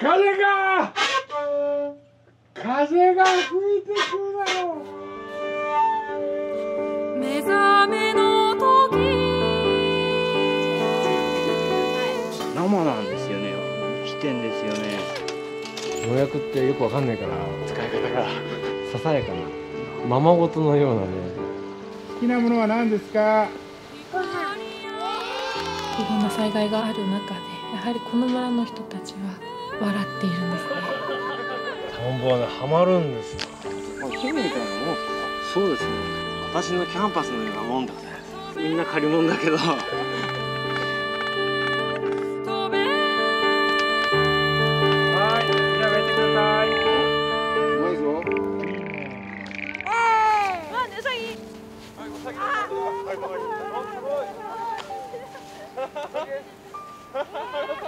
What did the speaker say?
風が風が吹いてくるだろう。目覚めの時。生なんですよね。起点ですよね。農薬ってよくわかんないから。使い方が。ささやかな。ままごとのようなね。好きなものは何ですか？いろんな災害がある中でやはりこの村の人たちは笑っているんですね。田んぼはねはまるんですよ。そうですね。私のキャンパスのようなもんだね。みんな借り物だけど。Ha ha ha ha!